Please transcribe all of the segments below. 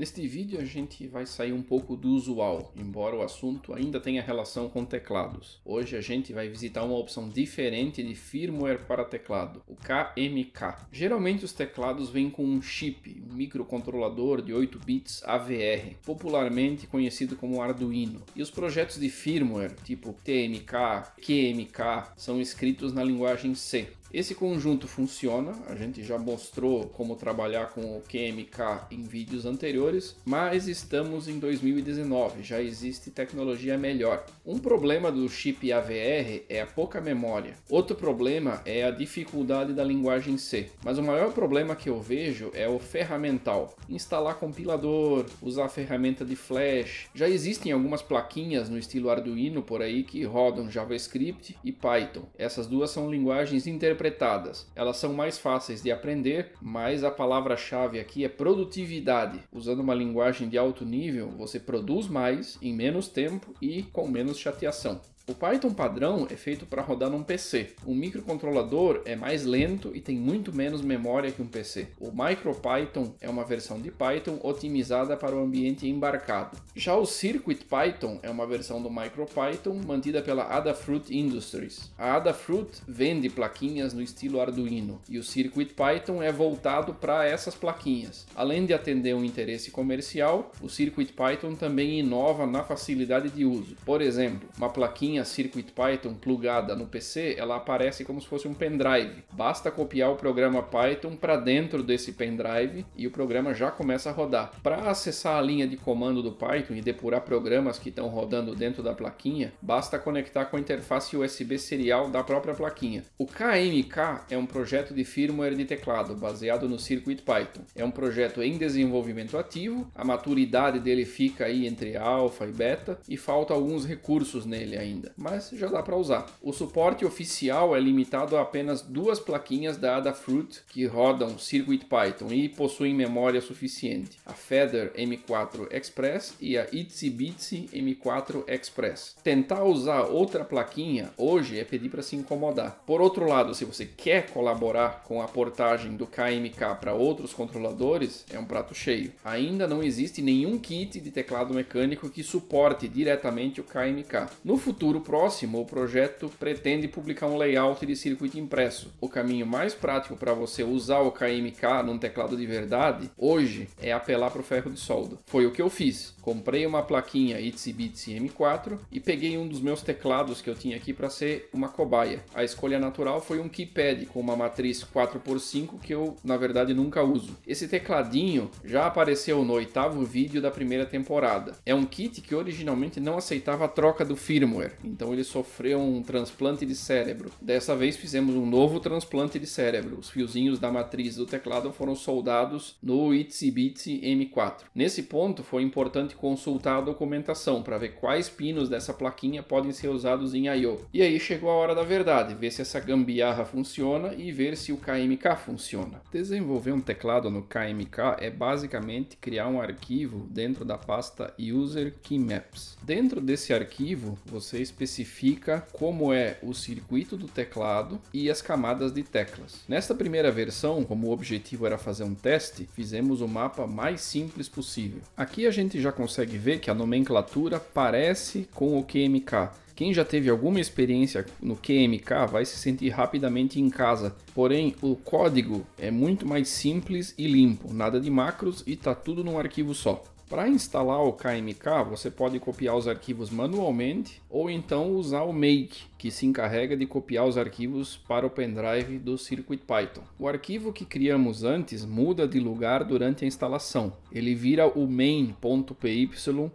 Neste vídeo a gente vai sair um pouco do usual, embora o assunto ainda tenha relação com teclados. Hoje a gente vai visitar uma opção diferente de firmware para teclado, o KMK. Geralmente os teclados vêm com um chip, um microcontrolador de 8 bits AVR, popularmente conhecido como Arduino. E os projetos de firmware, tipo TMK, QMK, são escritos na linguagem C. Esse conjunto funciona, a gente já mostrou como trabalhar com o QMK em vídeos anteriores, mas estamos em 2019, já existe tecnologia melhor. Um problema do chip AVR é a pouca memória, outro problema é a dificuldade da linguagem C, mas o maior problema que eu vejo é o ferramental. Instalar compilador, usar ferramenta de flash. Já existem algumas plaquinhas no estilo Arduino por aí que rodam JavaScript e Python. Essas duas são linguagens interpretadas interpretadas. Elas são mais fáceis de aprender, mas a palavra-chave aqui é produtividade. Usando uma linguagem de alto nível, você produz mais em menos tempo e com menos chateação. O Python padrão é feito para rodar num PC. O microcontrolador é mais lento e tem muito menos memória que um PC. O MicroPython é uma versão de Python otimizada para o ambiente embarcado. Já o CircuitPython é uma versão do MicroPython mantida pela Adafruit Industries. A Adafruit vende plaquinhas no estilo Arduino e o CircuitPython é voltado para essas plaquinhas. Além de atender um interesse comercial, o CircuitPython também inova na facilidade de uso. Por exemplo, uma plaquinha plaquinha CircuitPython plugada no PC, ela aparece como se fosse um pendrive. Basta copiar o programa Python para dentro desse pendrive e o programa já começa a rodar. Para acessar a linha de comando do Python e depurar programas que estão rodando dentro da plaquinha, basta conectar com a interface USB serial da própria plaquinha. O KMK é um projeto de firmware de teclado baseado no CircuitPython. É um projeto em desenvolvimento ativo, a maturidade dele fica aí entre alfa e beta e falta alguns recursos nele ainda mas já dá para usar. O suporte oficial é limitado a apenas duas plaquinhas da Adafruit que rodam CircuitPython e possuem memória suficiente: a Feather M4 Express e a Itsy Bitsy M4 Express. Tentar usar outra plaquinha hoje é pedir para se incomodar. Por outro lado, se você quer colaborar com a portagem do KMK para outros controladores, é um prato cheio. Ainda não existe nenhum kit de teclado mecânico que suporte diretamente o KMK. No futuro futuro próximo, o projeto pretende publicar um layout de circuito impresso. O caminho mais prático para você usar o KMK num teclado de verdade, hoje, é apelar para o ferro de solda. Foi o que eu fiz. Comprei uma plaquinha Itsy Bitsy M4 e peguei um dos meus teclados que eu tinha aqui para ser uma cobaia. A escolha natural foi um keypad com uma matriz 4x5 que eu, na verdade, nunca uso. Esse tecladinho já apareceu no oitavo vídeo da primeira temporada. É um kit que originalmente não aceitava a troca do firmware, então ele sofreu um transplante de cérebro. Dessa vez fizemos um novo transplante de cérebro. Os fiozinhos da matriz do teclado foram soldados no Itsy Bitsy M4. Nesse ponto foi importante consultar a documentação para ver quais pinos dessa plaquinha podem ser usados em I/O. E aí chegou a hora da verdade, ver se essa gambiarra funciona e ver se o KMK funciona. Desenvolver um teclado no KMK é basicamente criar um arquivo dentro da pasta User Keymaps. Dentro desse arquivo, vocês especifica como é o circuito do teclado e as camadas de teclas. Nesta primeira versão, como o objetivo era fazer um teste, fizemos o mapa mais simples possível. Aqui a gente já consegue ver que a nomenclatura parece com o QMK, quem já teve alguma experiência no QMK vai se sentir rapidamente em casa, porém o código é muito mais simples e limpo, nada de macros e tá tudo num arquivo só. Para instalar o KMK, você pode copiar os arquivos manualmente ou então usar o Make, que se encarrega de copiar os arquivos para o pendrive do CircuitPython. O arquivo que criamos antes muda de lugar durante a instalação. Ele vira o main.py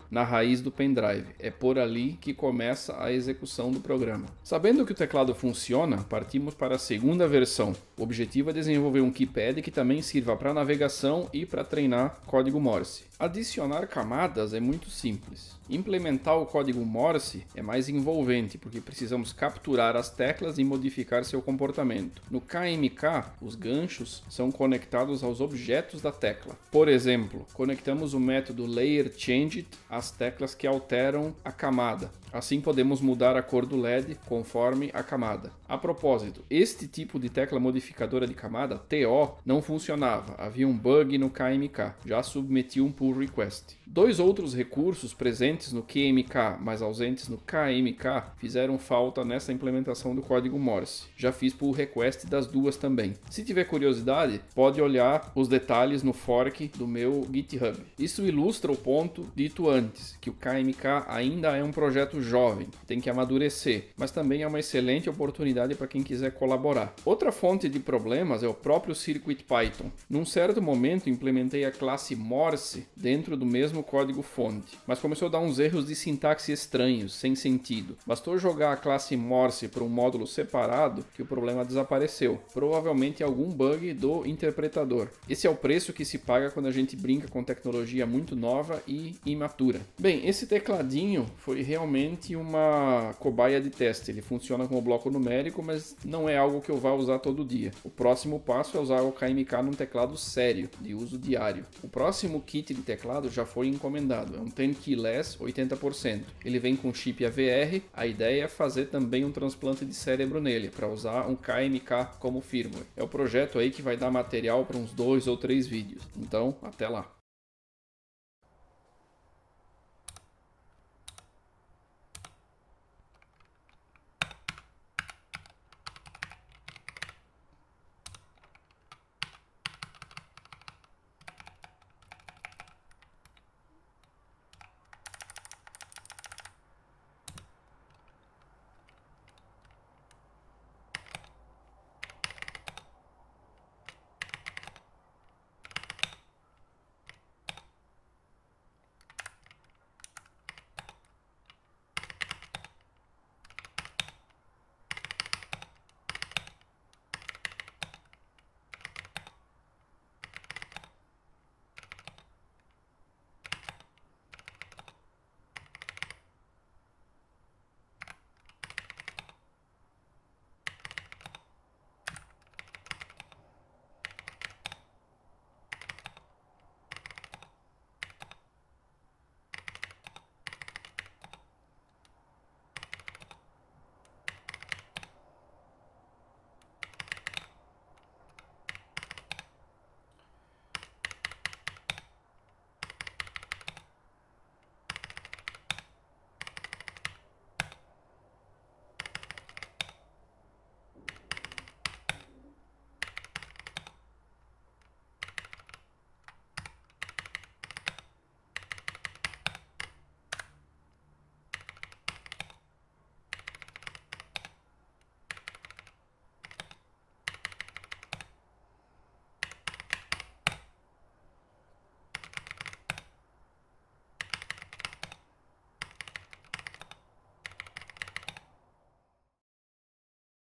na raiz do pendrive. É por ali que começa a execução do programa. Sabendo que o teclado funciona, partimos para a segunda versão. O objetivo é desenvolver um keypad que também sirva para navegação e para treinar código Morse. Adicionalmente, Adicionar camadas é muito simples. Implementar o código Morse é mais envolvente, porque precisamos capturar as teclas e modificar seu comportamento. No KMK, os ganchos são conectados aos objetos da tecla. Por exemplo, conectamos o método LayerChanged às teclas que alteram a camada. Assim podemos mudar a cor do LED conforme a camada. A propósito, este tipo de tecla modificadora de camada, TO, não funcionava. Havia um bug no KMK. Já submeti um pull request. Dois outros recursos presentes no QMK, mas ausentes no KMK, fizeram falta nessa implementação do código Morse. Já fiz pull request das duas também. Se tiver curiosidade, pode olhar os detalhes no fork do meu GitHub. Isso ilustra o ponto dito antes, que o KMK ainda é um projeto jovem, tem que amadurecer, mas também é uma excelente oportunidade para quem quiser colaborar. Outra fonte de problemas é o próprio CircuitPython. Num certo momento implementei a classe Morse dentro do mesmo código fonte, mas começou a dar uns erros de sintaxe estranhos, sem sentido. Bastou jogar a classe Morse para um módulo separado que o problema desapareceu. Provavelmente algum bug do interpretador. Esse é o preço que se paga quando a gente brinca com tecnologia muito nova e imatura. Bem, esse tecladinho foi realmente uma cobaia de teste. Ele funciona como bloco numérico, mas não é algo que eu vá usar todo dia. O próximo passo é usar o KMK num teclado sério, de uso diário. O próximo kit de teclado já foi encomendado, é um 10 keyless 80%. Ele vem com chip AVR, a ideia é fazer também um transplante de cérebro nele, para usar um KMK como firmware. É o projeto aí que vai dar material para uns dois ou três vídeos. Então, até lá.